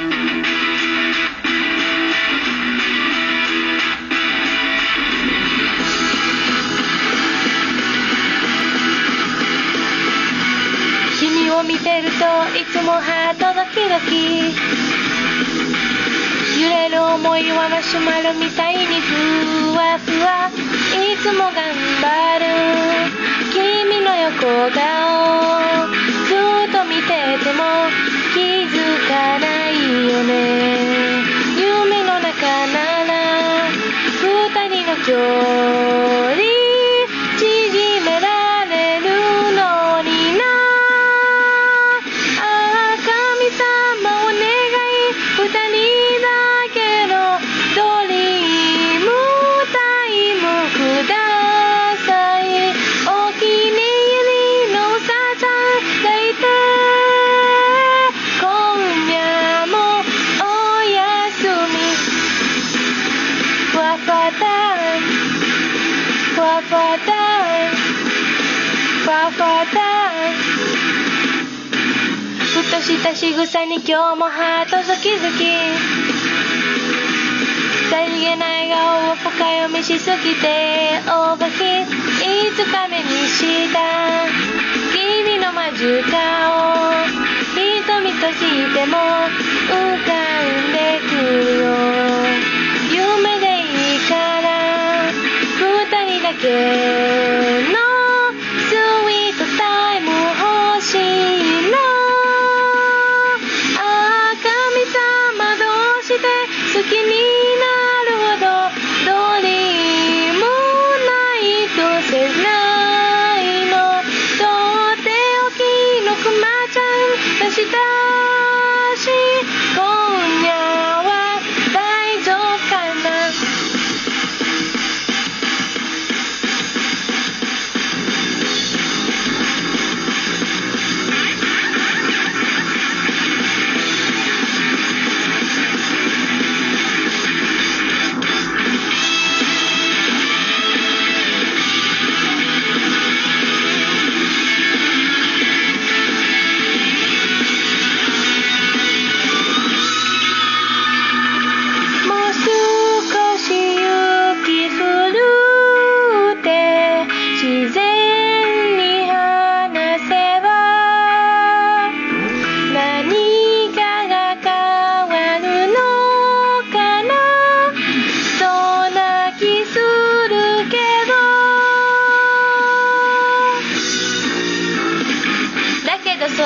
君を見てるといつもハートドキドキ揺れる思いはマシュマロみたいにふわふわ。いつも頑張る。君の横顔。距離縮められるのになああ神様お願い二人だけのドリームタイムくださいお気に入りのサザンがいて今夜もおやすみ。わふわタイムふわふわタイムふわふわタイムふとした仕草に今日もハートズキズキさりげない顔を深読みしすぎて大バキいつか目にした。君の間近を瞳としても二人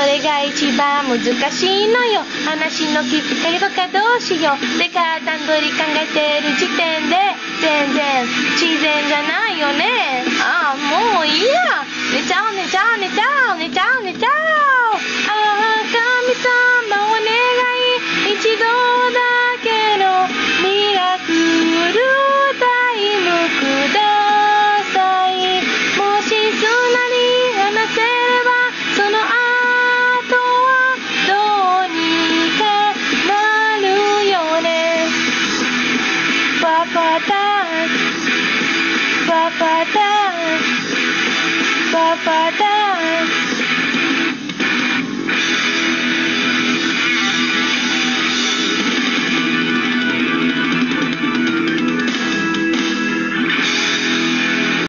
れが一番難しいのよ。話のきっかけとかどうしよう。でか段取り考えてる時点で全然自然じゃないよね。ああもういいや。寝ちゃおう寝ちゃおう寝ちゃおう寝ちゃおう寝ちゃおう。da da da da da